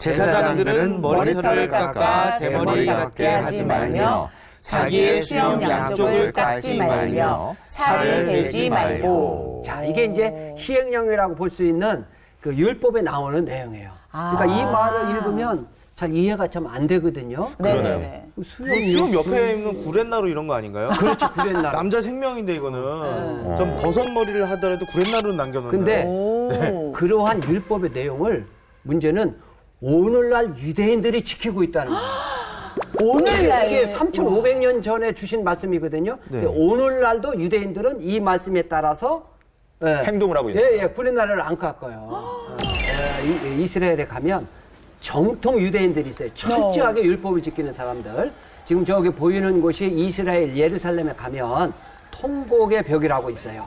제사장들은 머리털을 깎아 대머리 같게 하지 말며 자기의 수염 양쪽을 깎지 말며 살을 베지 말고 자, 이게 이제 시행령이라고 볼 수 있는 그 율법에 나오는 내용이에요. 그러니까 이 말을 읽으면 잘 이해가 참 안 되거든요. 네네네. 수염, 수염 옆에 있는 구렛나루 이런 거 아닌가요? 그렇지, 구렛나루. 남자 생명인데 이거는 좀 버섯머리를 하더라도 구렛나루는 남겨놓는 근데 오. 그러한 율법의 내용을 문제는 오늘날 유대인들이 지키고 있다는 거예요. 오늘날 이게 3,500년 전에 주신 말씀이거든요. 근데 오늘날도 유대인들은 이 말씀에 따라서 예, 행동을 하고 있는 예, 예, 구렛나루를 안 깎아요. 예, 이- 이스라엘에 가면 정통 유대인들이 있어요. 철저하게 율법을 지키는 사람들. 지금 저기 보이는 곳이 이스라엘 예루살렘에 가면 통곡의 벽이라고 있어요.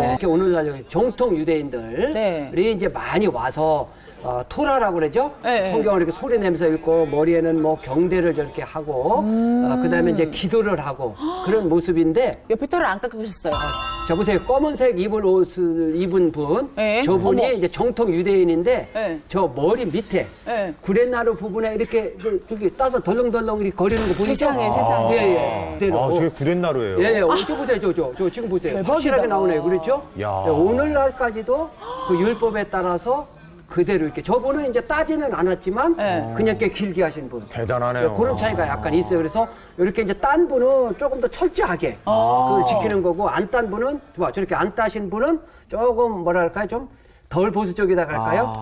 네, 이렇게 오늘날 여기 정통 유대인들이 네. 이제 많이 와서 어, 토라라고 그러죠. 네. 성경을 이렇게 소리 내면서 읽고 머리에는 뭐 경대를 저렇게 하고 어, 그다음에 이제 기도를 하고 그런 모습인데 옆에 털을 안 깎으셨어요. 자 보세요 검은색 입을 옷을 입은 분 네. 저분이 어머. 이제 정통 유대인인데 네. 저 머리 밑에 네. 구렛나루 부분에 이렇게 그 저기 따서 덜렁덜렁 이렇게 거리는 거 보이죠? 세상에, 세상에. 예, 예. 아, 저게 구렛나루예요. 예, 예. 어, 저 보세요, 저, 저, 저 지금 보세요. 대박이다. 확실하게 나오네요, 그렇죠? 야. 예, 오늘날까지도 그 율법에 따라서 그대로 이렇게 저분은 이제 따지는 않았지만 네. 그냥 꽤 길게 하신 분. 대단하네요. 예, 그런 차이가 약간 있어요. 그래서 이렇게 이제 딴 분은 조금 더 철저하게 그걸 지키는 거고 안 딴 분은 봐 저렇게 안 따신 분은 조금 뭐랄까요 좀 덜 보수적이다 할까요?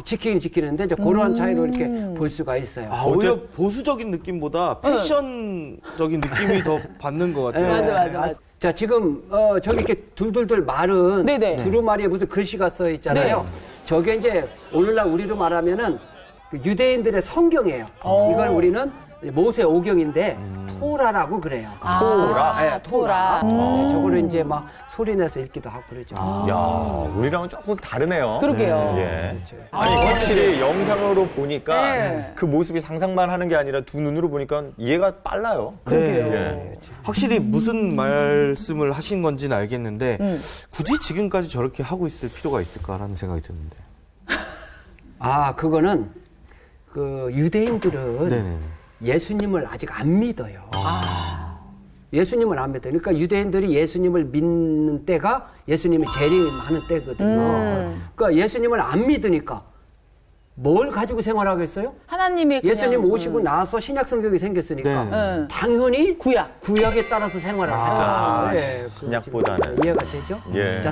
예, 지키긴 지키는데 이제 그런 차이로 이렇게 볼 수가 있어요. 아, 오히려 보수적인 느낌보다 패션적인 느낌이 더 받는 것 같아요. 맞아, 맞아, 맞아. 자 지금 어, 저기 이렇게 둘둘둘 말은 네네. 두루마리에 무슨 글씨가 써 있잖아요. 네. 저게 이제 오늘날 우리로 말하면은 그 유대인들의 성경이에요. 어. 이걸 우리는 모세 오경인데 토라라고 그래요. 토라? 네, 토라. 토라. 네, 저거를 이제 막 소리 내서 읽기도 하고 그러죠. 야, 우리랑은 조금 다르네요. 그러게요. 예. 아니, 확실히 영상으로 보니까 네. 그 모습이 상상만 하는 게 아니라 두 눈으로 보니까 이해가 빨라요. 그러게요. 예. 확실히 무슨 말씀을 하신 건지는 알겠는데 음. 굳이 지금까지 저렇게 하고 있을 필요가 있을까라는 생각이 드는데. 아 그거는 그 유대인들은 네네. 예수님을 아직 안 믿어요. 예수님을 안 믿어요. 그러니까 유대인들이 예수님을 믿는 때가 예수님이 재림이 많은 때거든요. 그러니까 예수님을 안 믿으니까 뭘 가지고 생활하겠어요? 하나님의 예수님 오시고 음, 나서 신약 성경이 생겼으니까 네. 네. 당연히 구약. 구약에 따라서 생활을 아, 하죠. 네, 그 신약보다는. 이해가 되죠? 예. 자,